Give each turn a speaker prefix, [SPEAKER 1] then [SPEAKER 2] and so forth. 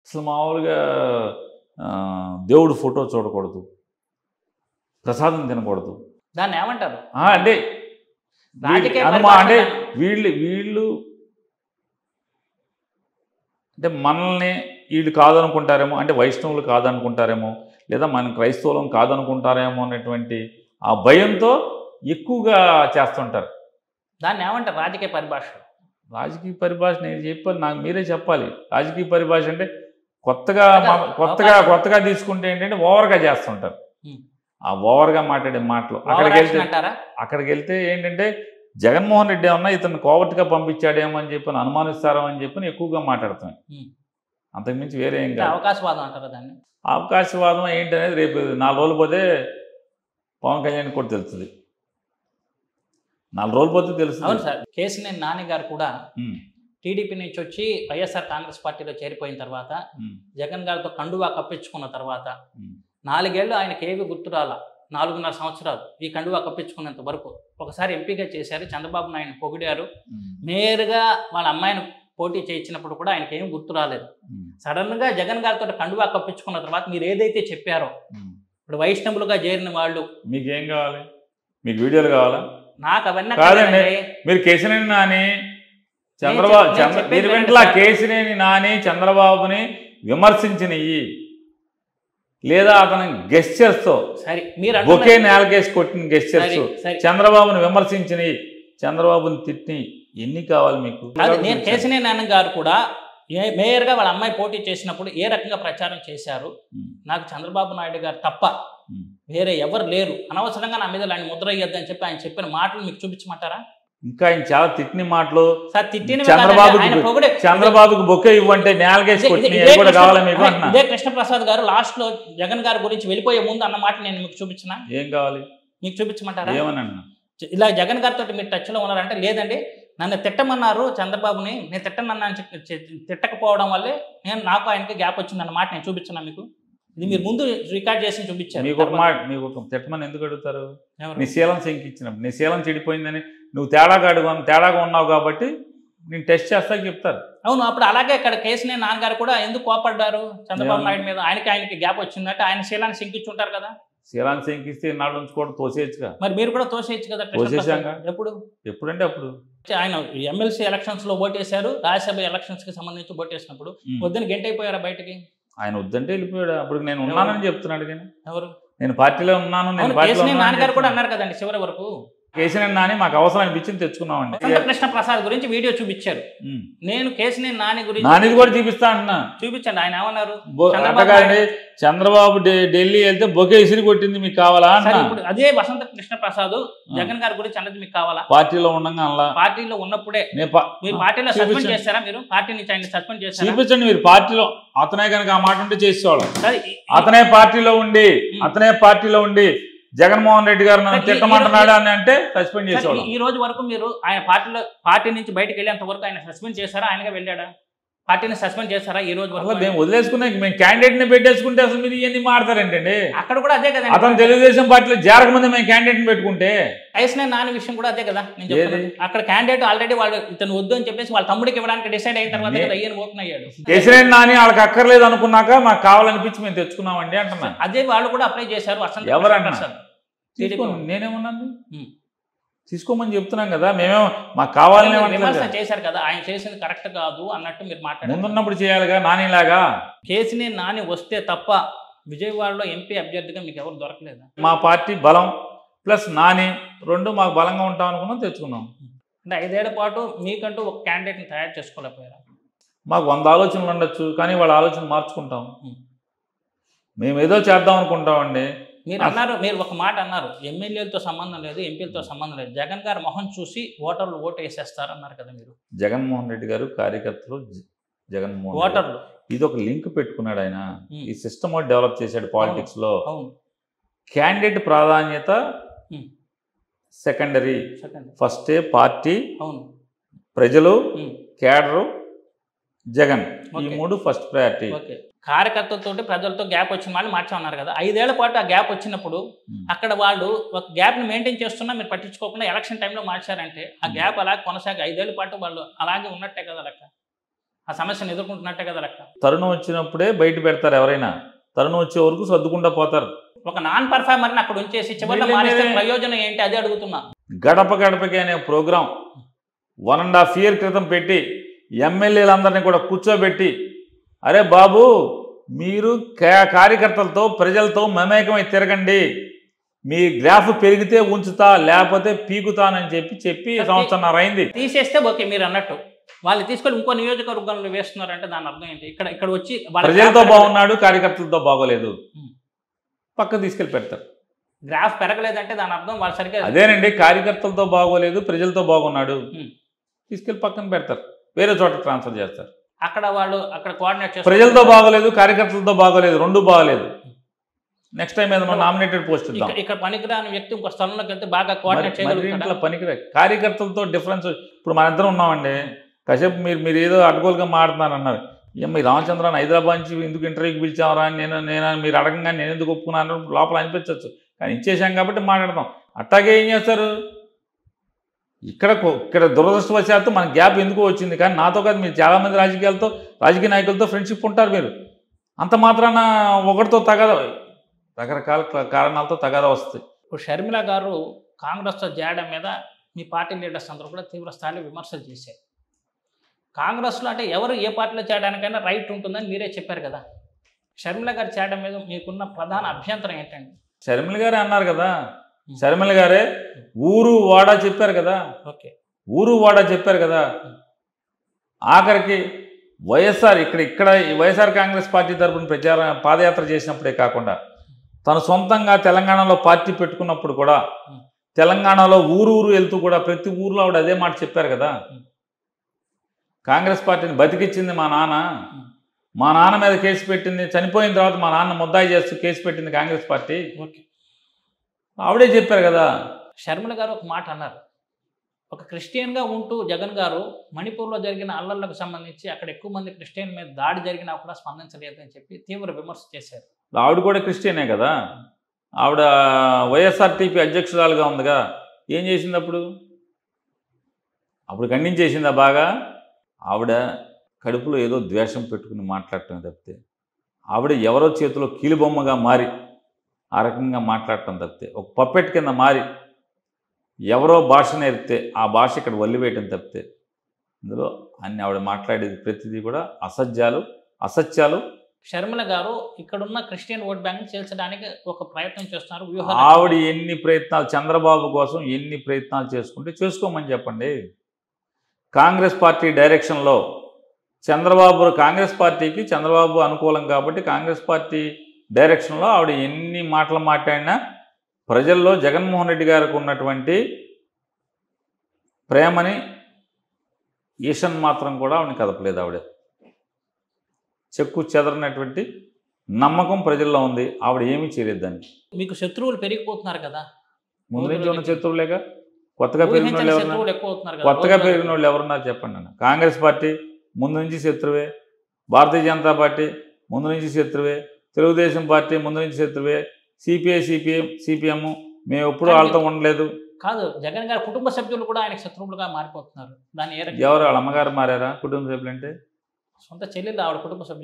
[SPEAKER 1] అసలు మామూలుగా దేవుడు ఫోటో చూడకూడదు. ప్రసాదం తినకూడదు.
[SPEAKER 2] దాన్ని ఏమంటారు?
[SPEAKER 1] అంటే అంటే వీళ్ళు వీళ్ళు అంటే మనల్ని వీళ్ళు కాదనుకుంటారేమో అంటే వైష్ణవులు కాదనుకుంటారేమో లేదా మన క్రైస్తవులం కాదనుకుంటారేమో అనేటువంటి ఆ భయంతో ఎక్కువగా చేస్తుంటారు.
[SPEAKER 2] దాన్ని ఏమంటారు రాజకీయ పరిభాష?
[SPEAKER 1] రాజకీయ పరిభాష నేను చెప్పాలి నాకు మీరే చెప్పాలి. రాజకీయ పరిభాష అంటే కొత్తగా కొత్తగా. కొత్తగా తీసుకుంటే ఏంటంటే ఓవర్గా చేస్తుంటారు. ఆ ఓవర్గా మాట్లాడే మాటలు. అక్కడికి వెళ్తే
[SPEAKER 2] అంటారా?
[SPEAKER 1] అక్కడికి వెళ్తే ఏంటంటే జగన్మోహన్ రెడ్డి ఏమన్నా ఇతను కోవర్ట్గా పంపించాడేమో అని చెప్పి అనుమానిస్తారో అని చెప్పి ఎక్కువగా మాట్లాడుతున్నాయి
[SPEAKER 2] ఉం.
[SPEAKER 1] అంతకుమించి వేరే ఏం కాదు.
[SPEAKER 2] అవకాశవాదం అంటారా దాన్ని?
[SPEAKER 1] అవకాశవాదం ఏంటనేది రేపు నాలుగు రోజులు పోతే పవన్ కళ్యాణ్ కూడా తెలుస్తుంది. నాలుగు రోజులు పోతే
[SPEAKER 2] అవును
[SPEAKER 1] తెలుస్తుంది
[SPEAKER 2] సార్. కేసినేని నాని గారు కూడా టీడీపీ నుంచి వచ్చి వైఎస్ఆర్ కాంగ్రెస్ పార్టీలో చేరిపోయిన తర్వాత జగన్ గారితో కండువా కప్పించుకున్న తర్వాత. నాలుగేళ్ళు ఆయనకి ఏవి గుర్తురాల నాలుగున్నర సంవత్సరాలు ఈ కండువా కప్పించుకున్నంత వరకు ఒకసారి ఎంపీగా చేశారు. చంద్రబాబు నాయుడు పొగిడారు. నేరుగా వాళ్ళ అమ్మాయిని పోటీ చేయించినప్పుడు కూడా ఆయనకి ఏం గుర్తు రాలేదు. సడన్గా జగన్ గారితో కండువా కప్పించుకున్న తర్వాత మీరు ఏదైతే చెప్పారో. ఇప్పుడు వైష్ణవులుగా చేరిన వాళ్ళు
[SPEAKER 1] మీకేం కావాలి? మీకు వీడియోలు కావాలా?
[SPEAKER 2] నాకు అవన్నీ.
[SPEAKER 1] మీరు కేసినేని నాని చంద్రబాబు మీరు వెంటలా. కేసినేని నాని చంద్రబాబుని విమర్శించినవి లేదా అతని గెస్చర్స్తో
[SPEAKER 2] అంటున్నది-
[SPEAKER 1] నేలకేసి కొట్టిన గెస్చర్స్. చంద్రబాబుని విమర్శించినవి చంద్రబాబుని తిట్టి ఎన్ని కావాలి మీకు?
[SPEAKER 2] నేను కేసినేని నాన్న గారు కూడా మేయర్గా వాళ్ళ అమ్మాయి పోటీ చేసినప్పుడు ఏ రకంగా ప్రచారం చేశారు? నాకు చంద్రబాబు నాయుడు గారు తప్ప. వేరే ఎవరు లేరు. అనవసరంగా నా మీద ఆయన ముద్ర అయ్యొద్దని చెప్పి ఆయన చెప్పిన మాటలు మీకు చూపించమంటారా?
[SPEAKER 1] ఇంకా ఆయన చాలా తిట్టిన మాటలు
[SPEAKER 2] సార్ తిట్టిన
[SPEAKER 1] చంద్రబాబుకి
[SPEAKER 2] ఆయన పొగిడే
[SPEAKER 1] చంద్రబాబుకి బొకే ఇవ్వంటే నేలకేసి కూడా
[SPEAKER 2] కృష్ణ-
[SPEAKER 1] కావాలా మీకు
[SPEAKER 2] ఇదే- కృష్ణప్రసాద్ గారు లాస్ట్లో జగన్ గారి గురించి వెళ్ళిపోయే ముందు అన్న మాట నేను మీకు చూపించిన?
[SPEAKER 1] ఏం కావాలి?
[SPEAKER 2] మీకు చూపించమంటారా?
[SPEAKER 1] ఏమని అన్నా
[SPEAKER 2] ఇలా జగన్ గారితో మీరు టచ్లో ఉన్నారంటే లేదండి. నన్ను తిట్టమన్నారు చంద్రబాబుని నేను తిట్టనన్నాను తిట్టకపోవడం వల్లే నేను నాకు ఆయనకి గ్యాప్ వచ్చింది అన్న మాట నేను చూపించిన మీకు? ఇది మీరు ముందు రికార్డ్ చేసి చూపించారు.
[SPEAKER 1] మీకు ఒక మాట మీకు ఒక తిట్టమని ఎందుకు అడుగుతారు? నీ శీలం శంకిచ్చినప్పుడు నీ శీలం చెడిపోయిందని నువ్వు తేడాగా అడుగు తేడాగా ఉన్నావు కాబట్టి నేను టెస్ట్ చేస్తా చెప్తారు.
[SPEAKER 2] అవును అప్పుడు అలాగే ఇక్కడ కేసునే నాన్నగారు కూడా ఎందుకు కోపడ్డారు? చంద్రబాబు? నాయుడు మీద ఆయనకి ఆయనకి గ్యాప్ వచ్చిందంటే ఆయన శీలాన్ని శంకించుంటారు కదా?
[SPEAKER 1] శీలాన్ని శంకిస్తే నాడు నుంచి కూడా తోసేయచ్చుగా.
[SPEAKER 2] మరి మీరు కూడా తోసేయచ్చు కదా. ఎప్పుడు?
[SPEAKER 1] ఎప్పుడంటే అప్పుడు.
[SPEAKER 2] ఆయన ఎమ్మెల్సీ ఎలక్షన్స్లో ఓటేశారు. రాజ్యసభ ఎలక్షన్స్కి సంబంధించి ఓటేసినప్పుడు. పొద్దున గంట అయిపోయారా బయటకి?
[SPEAKER 1] ఆయన వద్దంటే వెళ్ళిపోయాడు. అప్పుడు నేను ఉన్నానని చెప్తున్నాడు కానీ.
[SPEAKER 2] ఎవరు?
[SPEAKER 1] నేను పార్టీలో ఉన్నాను నేను
[SPEAKER 2] నాన్నగారు కూడా. అన్నారు కదండి చివరి వరకు.
[SPEAKER 1] కేసీఆర్ నాని మాకు అవసరం అనిపించింది తెచ్చుకున్నామండి.
[SPEAKER 2] కృష్ణ ప్రసాద్ గురించి వీడియో చూపించారు. నేను కేసీఆర్ నాని గురించి
[SPEAKER 1] నానిది కూడా చూపిస్తా అంటున్నా.
[SPEAKER 2] చూపించండి ఆయన ఏమన్నారు? చంద్రబాబు
[SPEAKER 1] ఢిల్లీ వెళ్తే బొకే ఇసిరి కొట్టింది మీకు కావాలా
[SPEAKER 2] ఇప్పుడు అదే వసంత కృష్ణ ప్రసాద్ జగన్ గారి గురించి అన్నది మీకు కావాలా?
[SPEAKER 1] పార్టీలో ఉండగా అలా
[SPEAKER 2] పార్టీలో ఉన్నప్పుడే.
[SPEAKER 1] నేను
[SPEAKER 2] మీరు పార్టీలో సస్పెండ్. చేస్తారా మీరు? పార్టీ నుంచి ఆయన సస్పెండ్ చేస్తారా?
[SPEAKER 1] చూపించండి మీరు పార్టీలో. అతనే కనుక ఆ మాట ఉంటే చేసేవాళ్ళం. అతనే పార్టీలో ఉండి. అతనే పార్టీలో ఉండి జగన్మోహన్ రెడ్డి గారు నన్ను తిట్టమంటున్నాడు అని అంటే సస్పెండ్
[SPEAKER 2] ఈ- ఈ రోజు వరకు మీరు ఆయన పార్టీలో పార్టీ నుంచి బయటకు వెళ్ళేంత వరకు ఆయన సస్పెండ్ చేశారా? ఆయనగా వెళ్ళాడా? పార్టీని సస్పెండ్ చేశారా? ఈ రోజు
[SPEAKER 1] అసలు
[SPEAKER 2] వరకు?
[SPEAKER 1] మేము వదిలేసుకునే మేము క్యాండిడేట్ని పెట్టేసుకుంటే అసలు మీరు ఇవన్నీ మాడతారేంటండి
[SPEAKER 2] అక్కడ కూడా అదే కదండి.
[SPEAKER 1] అతను తెలుగుదేశం పార్టీలో చేరకముందే మేము క్యాండిడేట్ని పెట్టుకుంటే.
[SPEAKER 2] ఐస్నే నాని విషయం కూడా అదే కదా నేను చెప్తున్నది అక్కడ క్యాండిడేట్ ఆల్రెడీ వాళ్ళు ఇతను వద్దు అని చెప్పేసి వాళ్ళ తమ్ముడికి ఇవ్వడానికి డిసైడ్ అయిన తర్వాత కదా అయ్యని ఓపెన్ అయ్యాడు.
[SPEAKER 1] కేసీఆర్ నాని వాళ్ళకి అక్కర్లేదు అనుకున్నాక మాకు కావాలనిపించి మేము తెచ్చుకున్నామండి అంటున్నా.
[SPEAKER 2] అదే వాళ్ళు కూడా అప్లై చేశారు.
[SPEAKER 1] ఎవరన్నా?
[SPEAKER 2] ప్రసాద్.
[SPEAKER 1] తీసుకోండి. నేనేమన్నాను. తీసుకోమని చెప్తున్నాం కదా మేమేమో మాకు కావాలని.
[SPEAKER 2] చేశారు కదా ఆయన చేసింది కరెక్ట్ కాదు అన్నట్టు మీరు మాట్లాడారు.
[SPEAKER 1] ముందున్నప్పుడు చేయాలిగా నానిలాగా?
[SPEAKER 2] కేసుని నాని వస్తే తప్ప విజయవాడలో ఎంపీ అభ్యర్థిగా మీకు ఎవరు దొరకలేదు?
[SPEAKER 1] మా పార్టీ బలం ప్లస్ నాని రెండు మాకు బలంగా ఉంటాం అనుకున్నాం తెచ్చుకున్నాం.
[SPEAKER 2] అంటే ఐదేళ్ళ పాటు మీకంటూ ఒక క్యాండిడేట్ని తయారు చేసుకోలేకపోయారు?
[SPEAKER 1] మాకు వంద ఆలోచనలు ఉండొచ్చు కానీ వాళ్ళ ఆలోచన మార్చుకుంటాం. మేము ఏదో చేద్దాం అనుకుంటామండి.
[SPEAKER 2] మీరు అన్నారు మీరు ఒక మాట అన్నారు ఎమ్మెల్యేలతో సంబంధం లేదు ఎంపీలతో సంబంధం లేదు. జగన్ గారు మొహం చూసి ఓటర్లు ఓటు వేసేస్తారు అన్నారు కదా మీరు.
[SPEAKER 1] జగన్మోహన్ రెడ్డి గారు కార్యకర్తలు జగన్మోహన్.
[SPEAKER 2] ఓటర్లు.
[SPEAKER 1] ఇది ఒక లింక్ పెట్టుకున్నాడు ఆయన. ఈ సిస్టమ్ డెవలప్ చేశాడు
[SPEAKER 2] పాలిటిక్స్లో.
[SPEAKER 1] క్యాండిడేట్ ప్రాధాన్యత. సెకండరీ.
[SPEAKER 2] సెకండ్
[SPEAKER 1] ఫస్టే పార్టీ
[SPEAKER 2] అవును.
[SPEAKER 1] ప్రజలు
[SPEAKER 2] ఉం.
[SPEAKER 1] కేడరు జగన్. ఈ. మూడు ఫస్ట్ ప్రయారిటీ.
[SPEAKER 2] కార్యకర్తలతో ప్రజలతో గ్యాప్ వచ్చిన వాళ్ళు మార్చామన్నారు కదా. ఐదేళ్ళ పాటు ఆ గ్యాప్ వచ్చినప్పుడు అక్కడ వాళ్ళు ఒక గ్యాప్ని మెయింటైన్ చేస్తున్నా మీరు పట్టించుకోకుండా ఎలక్షన్ టైంలో మార్చారంటే ఆ గ్యాప్ అలా కొనసాగి ఐదేళ్ళ పాటు వాళ్ళు అలాగే ఉన్నట్టే కదా లెక్క. ఆ సమస్యను ఎదుర్కొంటున్నట్టే కదా లెక్క.
[SPEAKER 1] తరుణం వచ్చినప్పుడే బయట పెడతారు ఎవరైనా. తరుణం వచ్చే వరకు సర్దుకుంటా పోతారు.
[SPEAKER 2] ఒక నాన్ పర్ఫార్మర్ని అక్కడ ఉంచేసి చివరిలో ప్రయోజనం ఏంటి? అదే అడుగుతున్నా.
[SPEAKER 1] గడప గడపకి అనే programme one and half year క్రితం పెట్టి ఎమ్మెల్యేలందరినీ కూడా కూర్చోబెట్టి అరే బాబు మీరు కార్యకర్తలతో ప్రజలతో మమేకమై తిరగండి. మీ గ్రాఫ్ పెరిగితే ఉంచుతా లేకపోతే పీకుతానని చెప్పి చెప్పి సంవత్సరం అయింది.
[SPEAKER 2] తీసేస్తే ఓకే మీరు అన్నట్టు. వాళ్ళు తీసుకొని ఇంకో నియోజకవర్గంలో వేస్తున్నారంటే దాని అర్థం ఏంటి? ఇక్కడ ఇక్కడ వచ్చి
[SPEAKER 1] ప్రజలతో బాగున్నాడు కార్యకర్తలతో బాగోలేదు. పక్క తీసుకెళ్ళి పెడతారు.
[SPEAKER 2] గ్రాఫ్ పెరగలేదంటే దాని అర్థం వాళ్ళు సరిగ్గా
[SPEAKER 1] అదేనండి కార్యకర్తలతో బాగోలేదు ప్రజలతో బాగున్నాడు. తీసుకెళ్ళి పక్కన పెడతారు. వేరే చోట ట్రాన్స్ఫర్ చేస్తారు.
[SPEAKER 2] అక్కడ వాళ్ళు అక్కడ కోఆర్డినేట్ చేస్తారు
[SPEAKER 1] ప్రజలతో బాగోలేదు కార్యకర్తలతో బాగోలేదు రెండు బాగోలేదు. నెక్స్ట్ టైం ఏదైనా నామినేటెడ్ పోస్ట్
[SPEAKER 2] ఇక్కడ పనికిరాని వ్యక్తి ఇంకో స్థలంలోకి వెళ్తే బాగా కోఆర్డినేట్ చేయగలుగుతాడు?
[SPEAKER 1] పనికిరా కార్యకర్తలతో డిఫరెన్స్ ఇప్పుడు మన ఇద్దరం ఉన్నామండి. కాసేపు మీరు మీరు ఏదో అన్నారు. ఏం మీ రామచంద్రన్ హైదరాబాద్ నుంచి ఎందుకు ఇంటర్వ్యూకి పిలిచావరా అని నేను నేను మీరు అడగంగా నేను ఎందుకు ఒప్పుకున్నాను? లోపల అనిపించవచ్చు కానీ ఇచ్చేసాం కాబట్టి మాట్లాడతాం. అట్టాగే ఏం చేస్తారు? ఇక్కడ ఇక్కడ దురదృష్టవశాత్తు మన గ్యాప్ ఎందుకు వచ్చింది. కానీ నాతో కాదు మీరు చాలామంది రాజకీయాలతో రాజకీయ నాయకులతో ఫ్రెండ్షిప్ ఉంటారు మీరు. అంత మాత్రాన ఒకటితో తగద రకరకాల కారణాలతో తగద వస్తాయి.
[SPEAKER 2] ఇప్పుడు షర్మిల గారు కాంగ్రెస్తో చేరడం మీద మీ పార్టీ లీడర్స్ అందరూ కూడా తీవ్ర స్థాయిలో విమర్శలు చేశారు. కాంగ్రెస్లో అంటే ఎవరు ఏ పార్టీలో చేరడానికైనా రైట్ ఉంటుందని మీరే చెప్పారు కదా. షర్మిల గారు చేరడం మీద మీకున్న ప్రధాన అభ్యంతరం ఏంటండి?
[SPEAKER 1] షర్మిల గారే అన్నారు కదా. షర్మిల గారే ఊరు వాడ చెప్పారు కదా.
[SPEAKER 2] ఓకే.
[SPEAKER 1] ఊరు వాడ చెప్పారు కదా. ఆఖరికి వైఎస్ఆర్ ఇక్కడ ఇక్కడ ఈ వైఎస్ఆర్ కాంగ్రెస్ పార్టీ తరపున ప్రచార పాదయాత్ర చేసినప్పుడే కాకుండా తను సొంతంగా తెలంగాణలో పార్టీ పెట్టుకున్నప్పుడు కూడా తెలంగాణలో ఊరు ఊరు వెళ్తూ కూడా ప్రతి ఊర్లో ఆవిడ అదే మాట చెప్పారు కదా. కాంగ్రెస్ పార్టీని బతికిచ్చింది మా నాన్న. మా నాన్న మీద కేసు పెట్టింది చనిపోయిన తర్వాత మా నాన్న ముద్దాయి చేస్తూ కేసు పెట్టింది కాంగ్రెస్ పార్టీ.
[SPEAKER 2] ఓకే.
[SPEAKER 1] ఆవిడే చెప్పారు కదా.
[SPEAKER 2] షర్మిల గారు ఒక మాట అన్నారు. ఒక క్రిస్టియన్గా ఉంటూ జగన్ గారు మణిపూర్లో జరిగిన అల్లర్లకు సంబంధించి అక్కడ ఎక్కువ మంది క్రిస్టియన్ మీద దాడి జరిగినా కూడా స్పందించలేదు అని చెప్పి తీవ్ర విమర్శ చేశారు.
[SPEAKER 1] ఆవిడ కూడా క్రిస్టియనే కదా. ఆవిడ వైఎస్ఆర్టీపీ అధ్యక్షురాలుగా ఉందిగా. ఏం చేసింది అప్పుడు? అప్పుడు ఖండించేసిందా బాగా? ఆవిడ కడుపులో ఏదో ద్వేషం పెట్టుకుని మాట్లాడటం తప్పితే. ఆవిడ ఎవరో చేతిలో కీలుబొమ్మగా మారి ఆ రకంగా మాట్లాడటం తప్పితే ఒక పప్పెట్ కింద మారి ఎవరో భాష నేర్పితే ఆ భాష ఇక్కడ వల్లివేయటం తప్పితే ఇందులో అన్ని ఆవిడ మాట్లాడేది ప్రతిదీ కూడా అసత్యాలు అసత్యాలు.
[SPEAKER 2] షర్మిల గారు ఇక్కడున్న క్రిస్టియన్ ఓట్ బ్యాంక్ చేల్చడానికి ఒక ప్రయత్నం చేస్తున్నారు వ్యూహ
[SPEAKER 1] ఆవిడ ఎన్ని ప్రయత్నాలు చంద్రబాబు కోసం ఎన్ని ప్రయత్నాలు చేసుకుంటే చేసుకోమని చెప్పండి. కాంగ్రెస్ పార్టీ డైరెక్షన్లో చంద్రబాబు కాంగ్రెస్ పార్టీకి చంద్రబాబు అనుకూలం కాబట్టి కాంగ్రెస్ పార్టీ డైరెక్షన్లో ఆవిడ ఎన్ని మాటలు మాట్లాడినా ప్రజల్లో జగన్మోహన్ రెడ్డి గారికి ఉన్నటువంటి ప్రేమని ఈషన్ మాత్రం కూడా ఆవిడని కదపలేదు ఆవిడ. చెక్కు చెదరనటువంటి నమ్మకం ప్రజల్లో ఉంది. ఆవిడ ఏమీ చేయలేదు దాన్ని
[SPEAKER 2] మీకు శత్రువులు పెరిగిపోతున్నారు కదా.
[SPEAKER 1] ముందు నుంచి ఉన్న శత్రువులేగా? కొత్తగా పెరిగిన వాళ్ళు ఎవరున్నారు? కొత్తగా పెరిగిన వాళ్ళు ఎవరున్నారు చెప్పండి అన్న. కాంగ్రెస్ పార్టీ ముందు నుంచి శత్రువే. భారతీయ జనతా పార్టీ ముందు నుంచి శత్రువే. తెలుగుదేశం పార్టీ ముందు నుంచి శత్రువే. CPI CPM CPM. మేము ఎప్పుడు వాళ్ళతో ఉండలేదు.
[SPEAKER 2] కాదు జగన్ గారి కుటుంబ సభ్యులు కూడా ఆయనకు శత్రువులుగా మారిపోతున్నారు. రకంగా
[SPEAKER 1] ఎవరు వాళ్ళ అమ్మగారు మారారా కుటుంబ సభ్యులు అంటే
[SPEAKER 2] సొంత చెల్లెలు ఆవిడ కుటుంబ సభ్యులు.